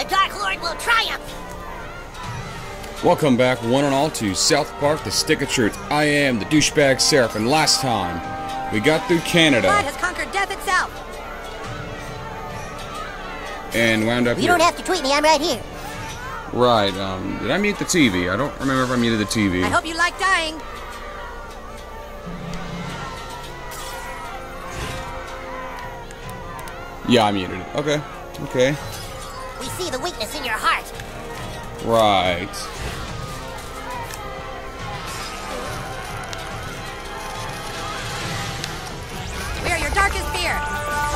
The Dark Lord will triumph! Welcome back, one and all, to South Park, the Stick of Truth. I am the douchebag Seraph, and last time, we got through Canada has conquered death itself! and wound up You here. don't have to tweet me, I'm right here. Right, um, did I mute the TV? I don't remember if I muted the TV. I hope you like dying. Yeah, I muted it. Okay, okay. We see the weakness in your heart. Right. We are your darkest fear.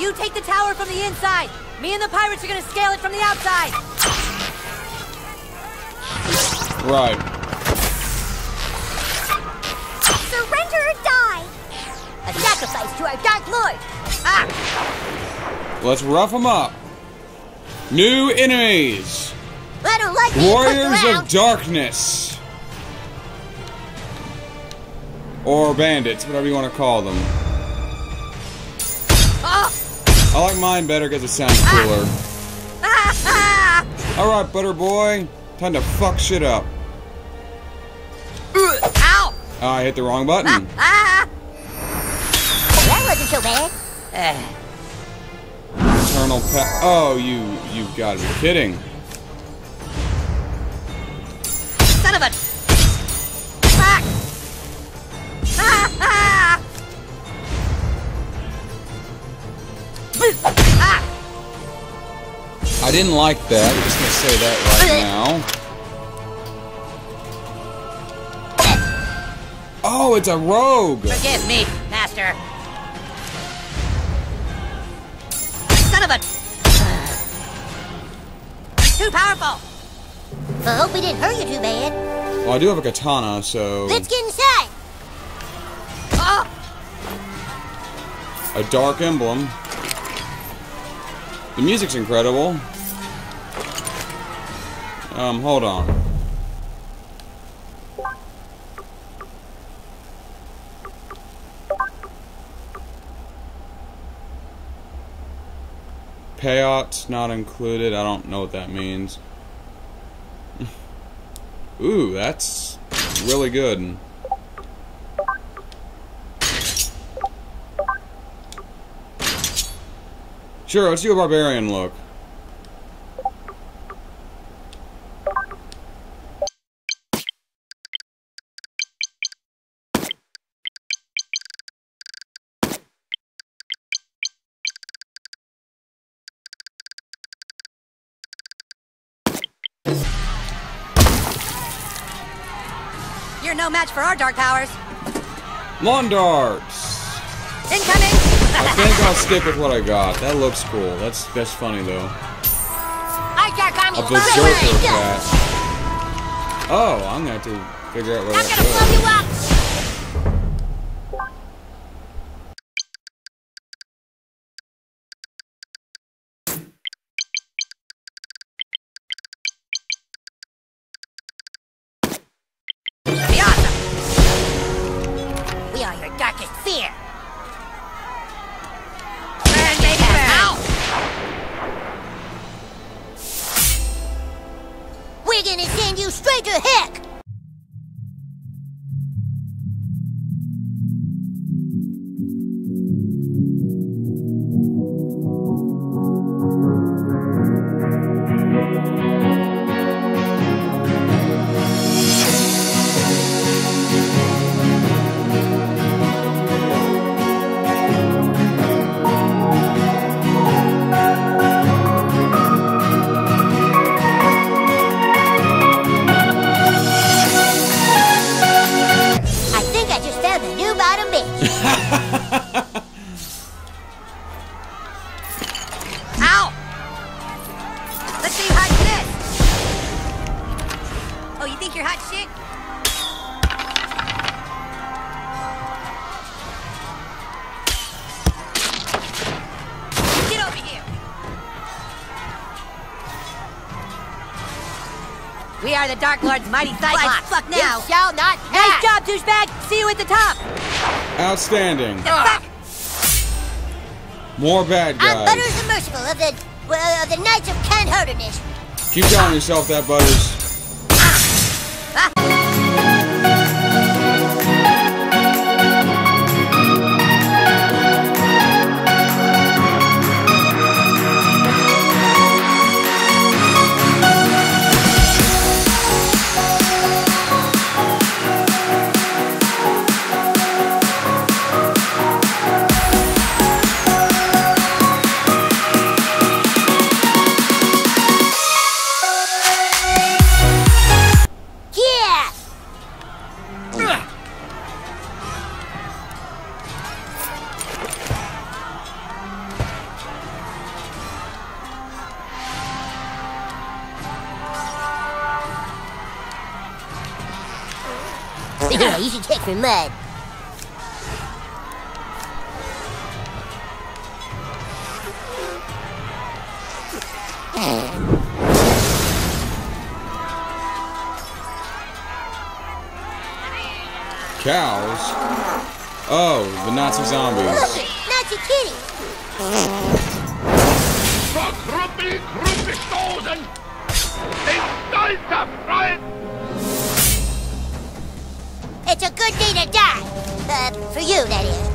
You take the tower from the inside. Me and the pirates are gonna scale it from the outside. Right. Surrender or die. A sacrifice to our Dark Lord. Ah, Let's rough them up. New enemies. I don't like Warriors of Darkness. Or bandits, whatever you want to call them. I like mine better because it sounds cooler. ah, ah. Alright, butter boy. Time to fuck shit up. Ow! Oh, I hit the wrong button. Ah! That wasn't so bad. Eternal pa- Oh, you, you gotta be kidding. Ah, I didn't like that. I'm just gonna say that right now. Oh, it's a rogue. forgive me, Master. Son of a... Too powerful. I hope we didn't hurt you too bad. Well, I do have a katana, so Let's get inside. Oh, a dark emblem. The music's incredible. Um, hold on. Payout not included. I don't know what that means. Ooh, that's really good. Sure, let's do a barbarian look. you're no match for our dark powers. Lawn darts! Incoming! I think I'll stick with what I got. That looks cool. That's that's funny though. Our dark army A berserker cat. Oh, I'm gonna have to figure out where I'm that goes. you up. Be awesome. We are your darkest fear. Are the Dark Lord's mighty Cyclops. fuck now. You shall not Nice job, douchebag. See you at the top. Outstanding. Fuck. Ah. More bad guys. I'm Butters the Merciful of the, well, of the Knights of Canharderness. Keep telling yourself that, Butters. For mud. Cows? Oh, the Nazi zombies. Nazi kitty. Verkrüppel, Krüppelstoßen! Den stolzer Freund! It's a good day to die. Uh, for you, that is.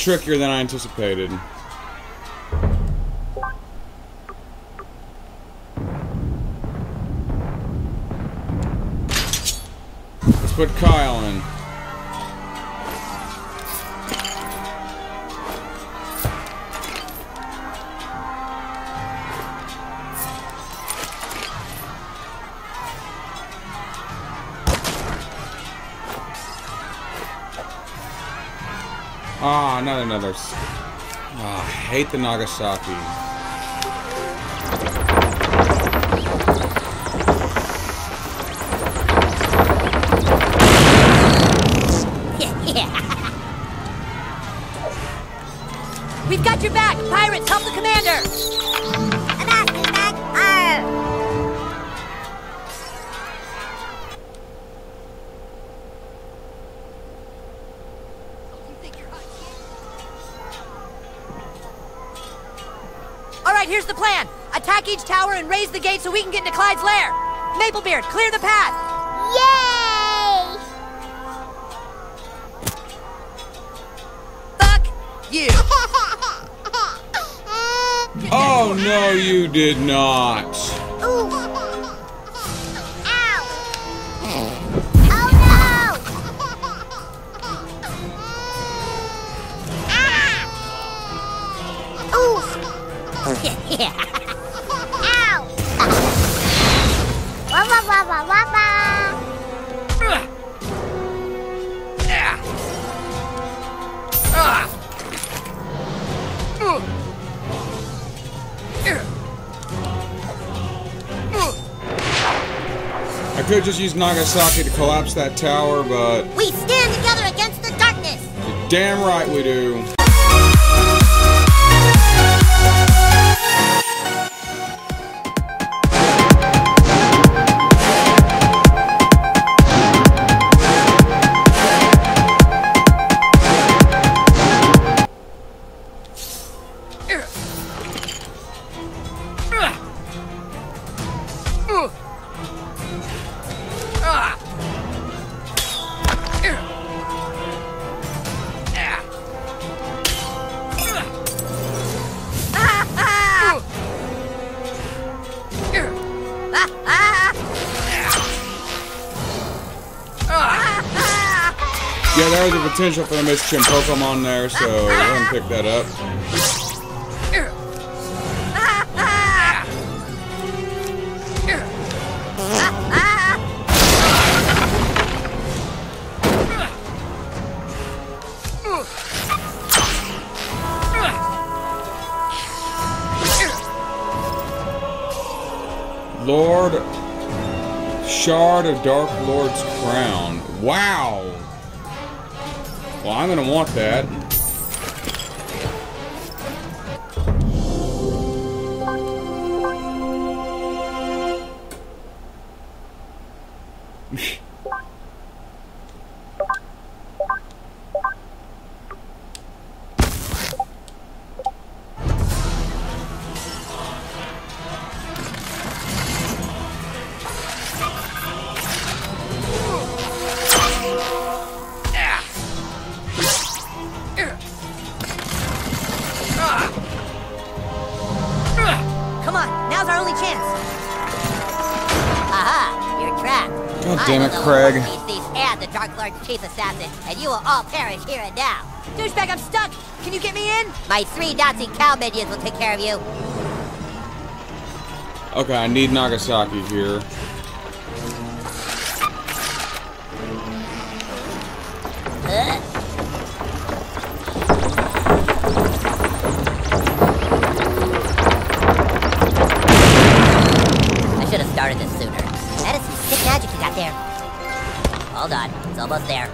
Trickier than I anticipated. Let's put another. Ah, I hate the Nagasaki. We've got your back. Pirates, help the commander. Tower and raise the gate so we can get into Clyde's lair. Maplebeard, clear the path. Yay! Fuck you. Oh no, you did not. Just use Nagasaki to collapse that tower, but We stand together against the darkness. you're damn right we do. Potential for a missing Chinpokomon there, so go ahead and pick that up. Lord Shard of Dark Lord's Crown. Wow! Well, I'm gonna want that. Chief assassin, and you will all perish here and now. Douchebag, I'm stuck. Can you get me in? My three Nazi cow minions will take care of you. Okay, I need Nagasaki here. I should have started this sooner. That is some sick magic you got there. Hold on, almost there.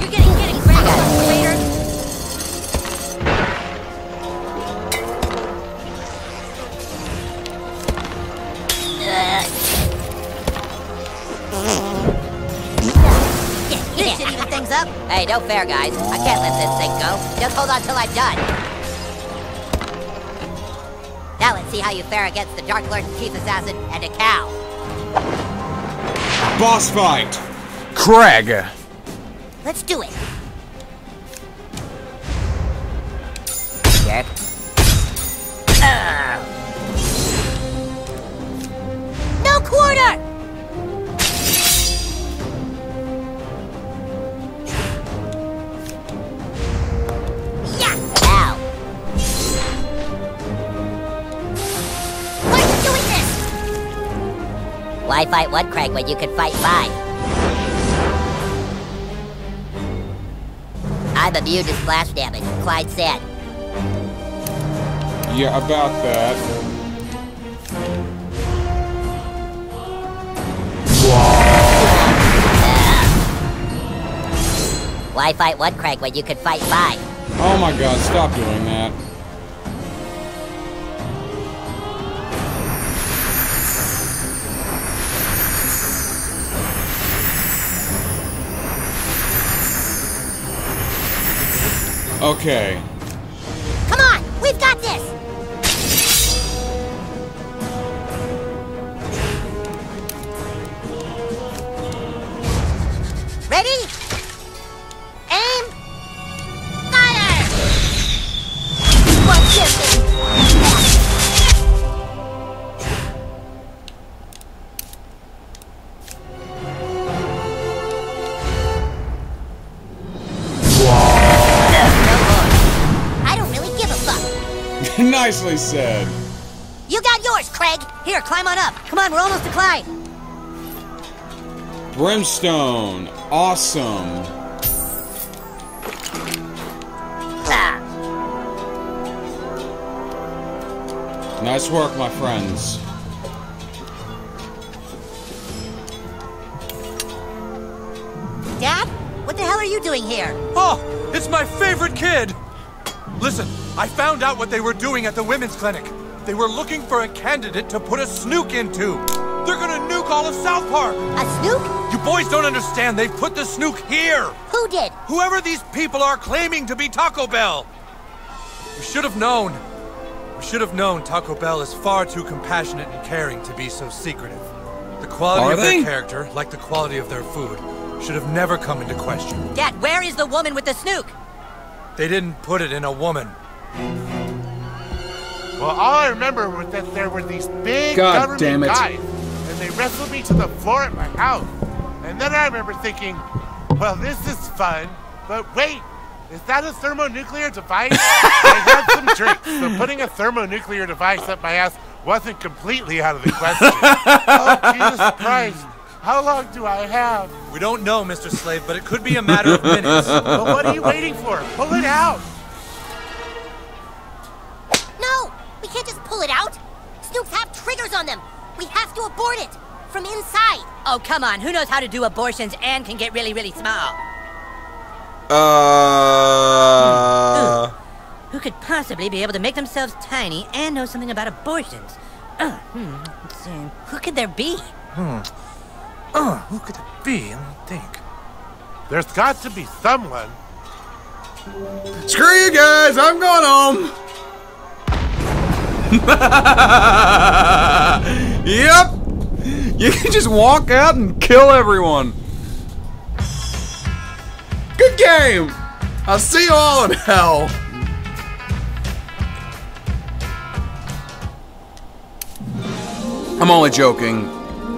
You're getting getting grabbed, Vader. This should even things up. Hey, no fair, guys. I can't let this thing go. Just hold on till I'm done. Now let's see how you fare against the Dark Lord Chief Assassin and a cow. Boss fight! Craig! Let's do it. Why fight one Craig when you can fight five? I'm immune to splash damage, Clyde said. Yeah, about that. Why fight one Craig when you can fight five? Oh my god, stop doing that. Okay. Nicely said. You got yours, Craig. Here, climb on up. Come on, we're almost to Clyde. Brimstone. Awesome. Ah, Nice work, my friends. Dad? What the hell are you doing here? Oh, it's my favorite kid! Listen, I found out what they were doing at the women's clinic. They were looking for a candidate to put a snook into. They're gonna nuke all of South Park. a snook? You boys don't understand. They've put the snook here. Who did? Whoever these people are claiming to be Taco Bell. We should have known. We should have known Taco Bell is far too compassionate and caring to be so secretive. The quality Are of they? their character, like the quality of their food, should have never come into question. Dad, where is the woman with the snook? They didn't put it in a woman. Well, all I remember was that there were these big God government damn it. guys, and they wrestled me to the floor at my house. And then I remember thinking, well, this is fun, but wait, is that a thermonuclear device? I had some drinks, so putting a thermonuclear device up my ass wasn't completely out of the question. oh, Jesus Christ. How long do I have? We don't know, Mr. Slave, but it could be a matter of minutes. But what are you waiting for? Pull it out. Have on them! We have to abort it! From inside! Oh, come on. Who knows how to do abortions and can get really, really small? Uh. Who could possibly be able to make themselves tiny and know something about abortions? Uh, hmm, let's see. Who could there be? Hmm. Uh, who could it be? Let me think. There's got to be someone. Screw you guys, I'm going home. yep. You can just walk out and kill everyone. Good game. I'll see you all in hell. I'm only joking.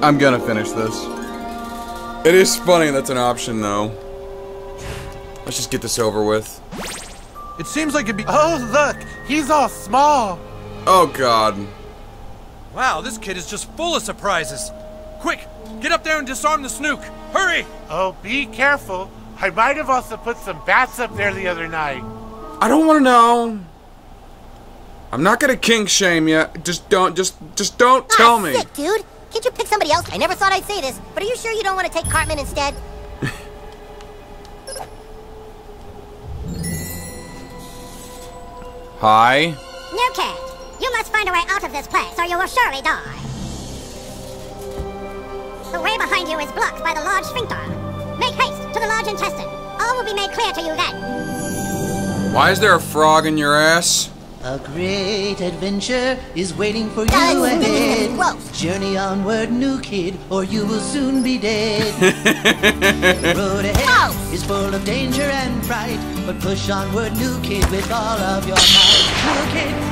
I'm gonna finish this. It is funny that's an option, though. Let's just get this over with. It seems like it'd be. Oh, look, he's all small. Oh, God. Wow, this kid is just full of surprises. Quick, get up there and disarm the snook. Hurry! Oh, be careful. I might have also put some bats up there the other night. I don't want to know. I'm not gonna kink shame you. Just don't, just, just don't tell ah, me. sick, dude! Can't you pick somebody else? I never thought I'd say this, but are you sure you don't want to take Cartman instead? Hi. New kid, you must find a way out of this place or you will surely die. The way behind you is blocked by the large sphincter. Make haste to the large intestine. All will be made clear to you then. Why is there a frog in your ass? A great adventure is waiting for you ahead. Journey onward, new kid, or you will soon be dead. the road ahead Gross. is full of danger and fright, but push onward, new kid, with all of your might. New kid,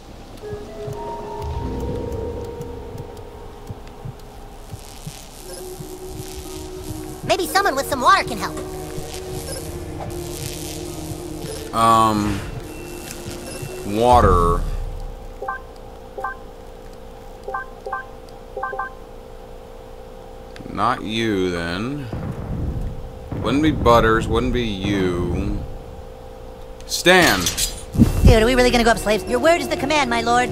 Maybe someone with some water can help. Um. Water. Not you, then. Wouldn't be Butters, wouldn't be you. Stan. Dude, are we really gonna go up slaves? Your word is the command, my lord.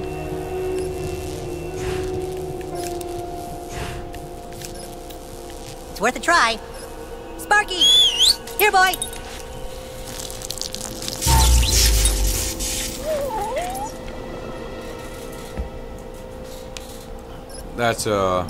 It's worth a try. Sparky! Here, boy! That's, uh...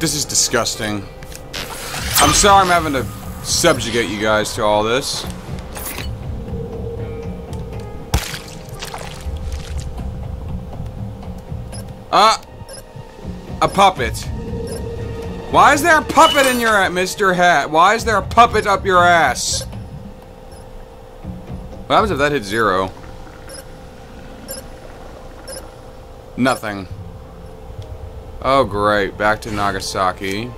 This is disgusting. I'm sorry I'm having to subjugate you guys to all this. Ah! a puppet. Why is there a puppet in your Mr. Hat? Why is there a puppet up your ass? What happens if that hits zero? Nothing. Oh, great. Back to Nagasaki.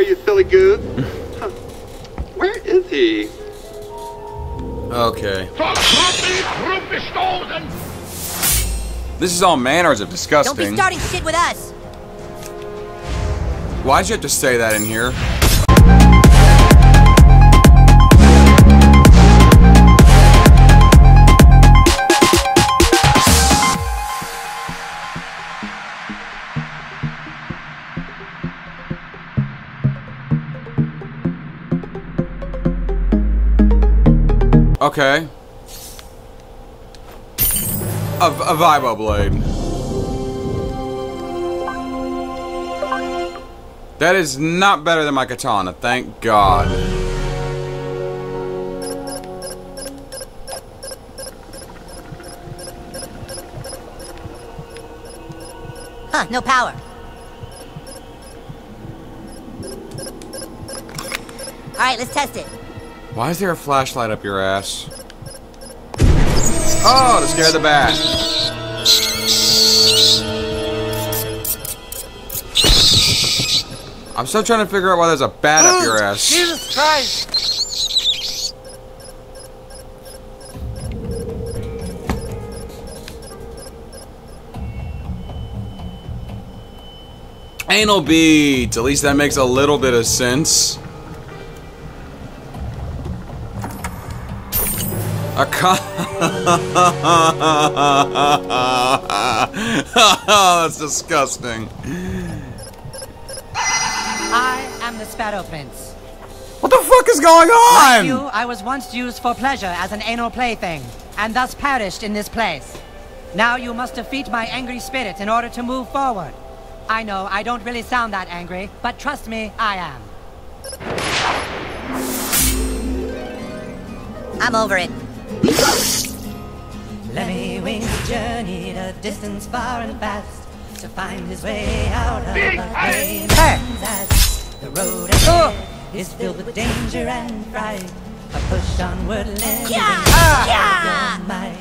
Tied you silly goose. Where is he? Okay. This is all manners of disgusting. Don't be starting shit with us. Why'd you have to say that in here? Okay. A, a Vibo Blade. That is not better than my katana, thank God. Huh, no power. Alright, let's test it. Why is there a flashlight up your ass? Oh, to scare the bat. I'm still trying to figure out why there's a bat up your ass. Jesus Christ! Anal beads. At least that makes a little bit of sense. A con- That's disgusting. I am the Sparrow Prince. What the fuck is going Like on? you, I was once used for pleasure as an anal plaything, and thus perished in this place. Now you must defeat my angry spirit in order to move forward. I know I don't really sound that angry, but trust me, I am. I'm over it. Lemmiwinks journeyed a distance far and fast to find his way out of the a hey! as the road ahead is filled with danger and fright. A push onward Lemmy Yeah! Wings Yeah! your might.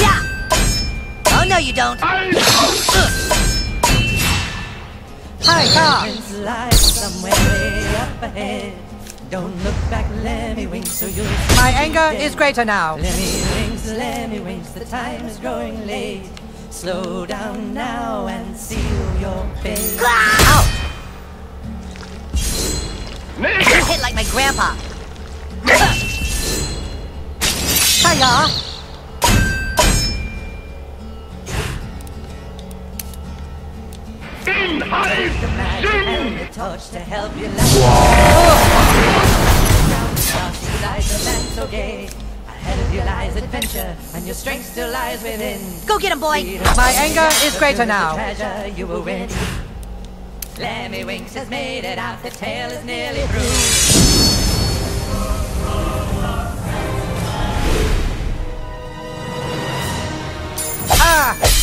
Yeah! Oh, no, you don't. Hi, car! Prince lies somewhere way up ahead. Don't look back, Lemmiwinks, so you'll see My anger dead. is greater now. Lemmy Wings, Lemmiwinks, the time is growing late. Slow down now and seal your fate. Ow! You hit like my grandpa. Hiya! Torch to help you light. Adventure, and your strength still lies within. Go get him, boy. My anger is greater now. Treasure you will win. Lemmiwinks has made it out. The tale is nearly through. Ah!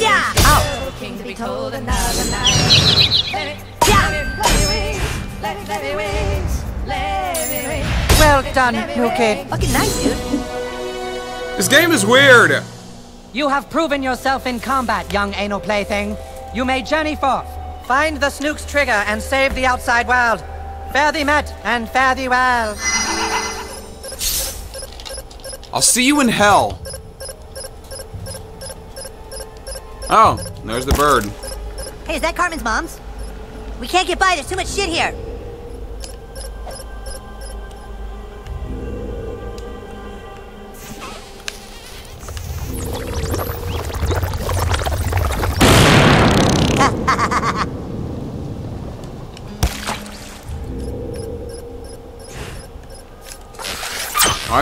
Yeah. Winks, the Ow. little king to be told another night. Lemmy, Yeah. Lemmiwinks, Lemmy, Lemmiwinks, Lemmy Winks. Well done, new kid. Fucking nice, dude. This game is weird. You have proven yourself in combat, young anal plaything. You may journey forth. Find the Snook's trigger and save the outside world. Fare thee met and fare thee well. I'll see you in hell. Oh, there's the bird. Hey, is that Cartman's mom's? We can't get by, there's too much shit here.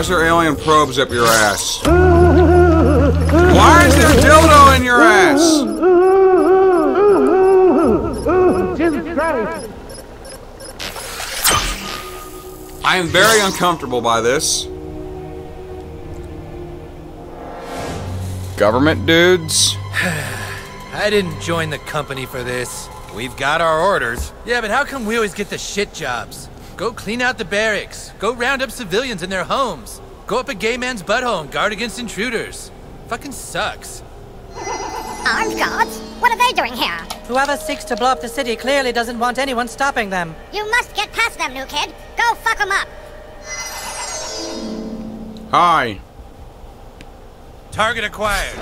Why is there alien probes up your ass? Why is there dildo in your ass? I am very uncomfortable by this. Government dudes? I didn't join the company for this. We've got our orders. Yeah, but how come we always get the shit jobs? Go clean out the barracks. Go round up civilians in their homes. Go up a gay man's butthole and guard against intruders. Fucking sucks. Armed guards? What are they doing here? Whoever seeks to blow up the city clearly doesn't want anyone stopping them. You must get past them, new kid. Go fuck them up. Hi. Target acquired.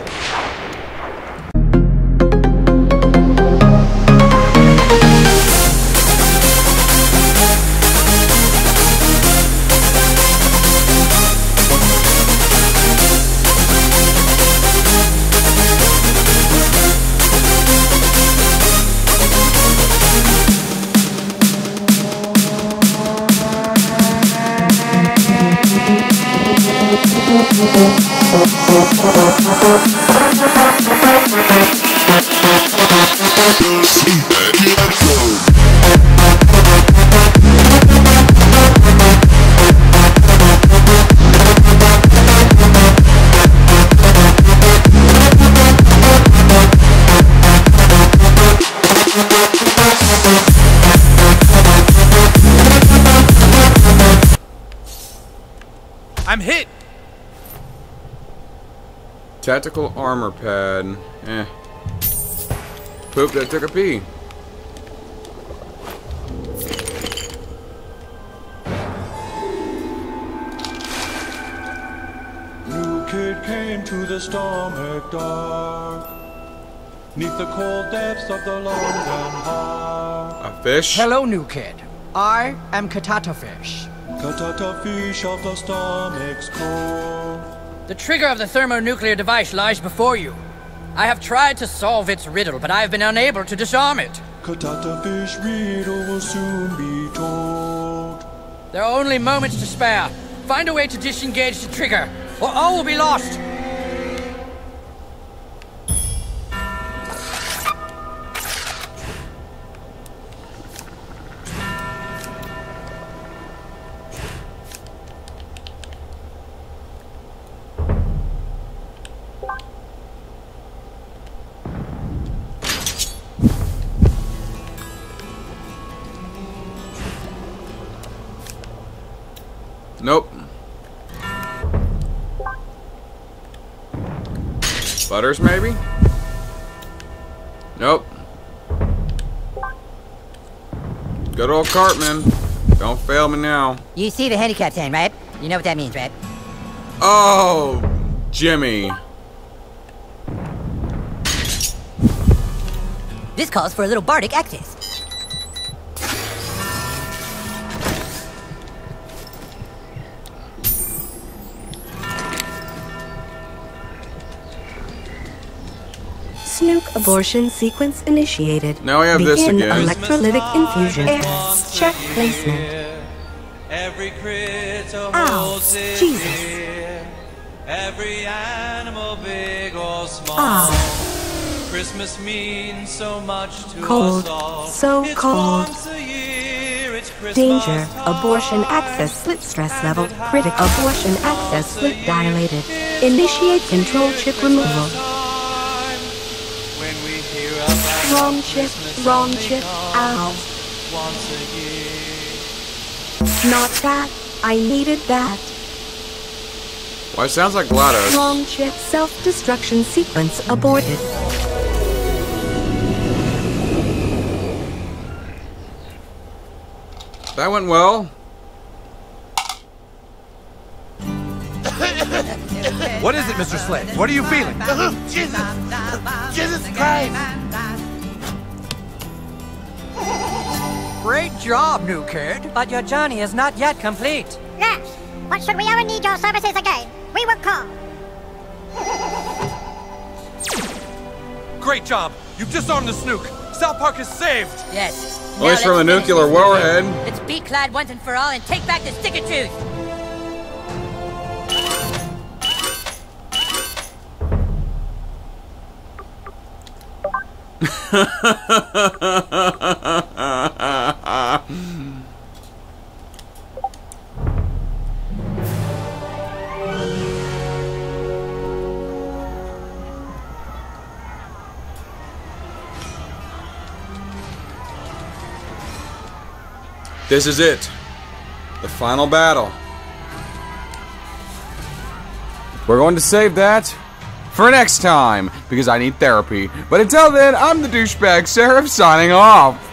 I'm hit. Tactical armor pad. Eh. Poop that took a pee. New kid came to the stomach dark. Neath the cold depths of the London heart. A fish? Hello, new kid. I am Catatafish. Catatafish of the stomach's core. The trigger of the thermonuclear device lies before you. I have tried to solve its riddle, but I have been unable to disarm it. Catatafish riddle will soon be told. There are only moments to spare. Find a way to disengage the trigger, or all will be lost. Butters, maybe? Nope. Good old Cartman. Don't fail me now. You see the handicap sign, right? You know what that means, right? Oh, Jimmy. This calls for a little bardic access. Abortion sequence initiated. Now we have this Begin again. electrolytic infusion. Yes. Check placement. Every critter Ow, holds it Jesus. Every animal, big or small. Ah. Christmas means so much to Cold. us all. So it's cold. Once a year, it's Christmas Danger. time. Abortion access slit stress level. Critical. Abortion access slit dilated. Initiate control chip removal. About Wrong chip. Wrong chip. Ow. once a year. Not that. I needed that. Why, it sounds like GLaDOS. Wrong chip. Self-destruction sequence aborted. That went well. What is it, Mr. Slave? What are you feeling? Oh, Jesus! Jesus Christ! Great job, new kid. But your journey is not yet complete. Yes, but should we ever need your services again, we will call. Great job. You've disarmed the snook. South Park is saved. Yes. At least from a nuclear warhead. Let's beat Clyde once and for all and take back the stick of truth. This is it. The final battle. We're going to save that for next time because I need therapy. But until then, I'm the douchebag Seraph signing off.